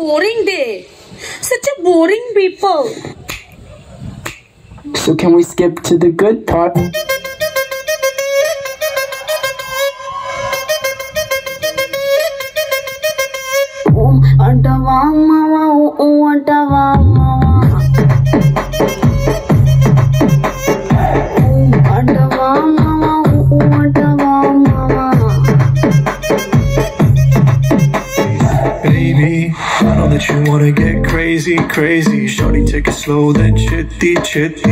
boring day. Such a boring people. So can we skip to the good part? Oh, oh. Baby that you wanna get crazy, crazy. Shorty, take it slow, then chitty, chitty.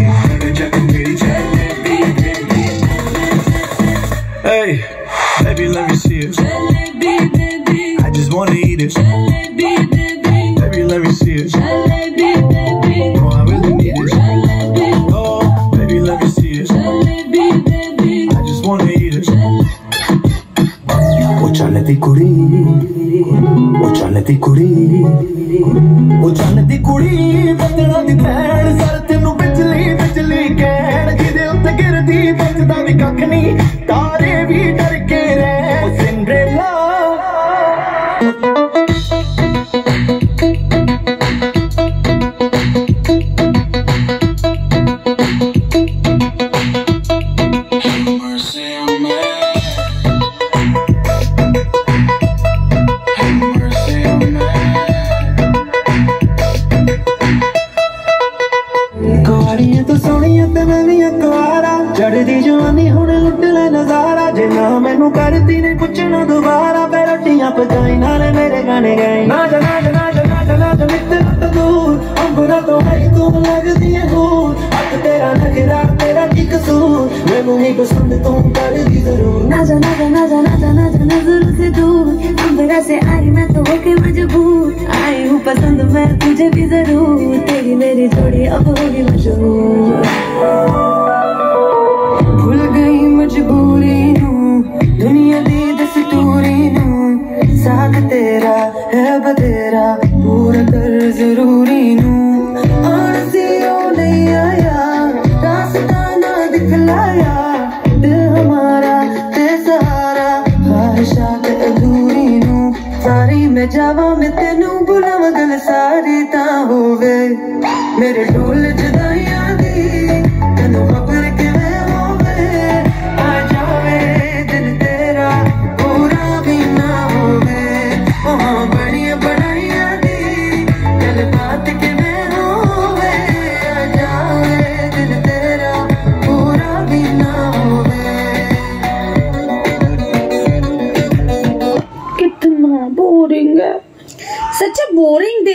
Hey, baby, let me see it. I just wanna eat it. Baby, let me see it. ਚੰਨ ਦੀ ਕੁੜੀ, ਉਹ ਚੰਨ ਦੀ ਕੁੜੀ, ਉਹ ਚੰਨ ਦੀ ਕੁੜੀ, ਬੱਦਲਾਂ ਦੀ ਭੈਣ ਸਰ ਤੈਨੂੰ ਬਿਜਲੀ ਬਿਜਲੀ ਕਹਿਣ, ਜਿਹਦੇ ਉੱਤੇ ਗਿਰਦੀ ਬਚਦਾ ਵੀ ਕੱਖ ਨਹੀਂ ਚੜਦੀ ਜਵਾਨੀ ਹੁਣ ਲੁੱਟ ਲੈ ਨਜ਼ਾਰਾ ਜੇ ਨਾ ਮੈਨੂੰ ਕਰਦੀ ਨਹੀਂ ਪੁੱਛਣਾ ਦੁਬਾਰਾ ਫੇ ਰੋਟੀਆਂ ਪਕਾਈ ਨਾਲੇ ਮੇਰੇ ਗਾਣੇ ਗਾਈ ਨਾ ਜਾ ਨਾ ਜਾ ਨਾ ਜਾ ਨਾ ਜਾ ਨਾ ਜਾ ਮਿੱਤਰ ਤੋਂ ਦੂਰ ਅੰਬਰਾਂ ਤੋਂ ਹੈ ਤੂੰ ਲੱਗਦੀ ਹੈ ਹੂਰ ਹੱਥ ਤੇਰਾ ਨਖਰਾ ਤੇਰਾ ਕੀ ਕਸੂਰ ਮੈਨੂੰ ਨਹੀਂ ਪਸੰਦ ਤੂੰ ਕਰਦੀ ਜ਼ਰੂਰ ना जा ना जा ना जा ना जा ना जा नजर से दूर अंबरा से आई मैं तो होके मजबूर आई हूँ पसंद मैं तुझे भी जरूर तेरी मेरी जोड़ी अब होगी मशहूर जरूरी नू नहीं आया रास्ता ना दिखलाया दिल हमारा ते सहारा हर शात अधूरी नू सारी मैं जावा में ते नू तेनू बुलावा गल सारी ता मेरे ढोल जदा बोरिंग है। सच बोरिंग डे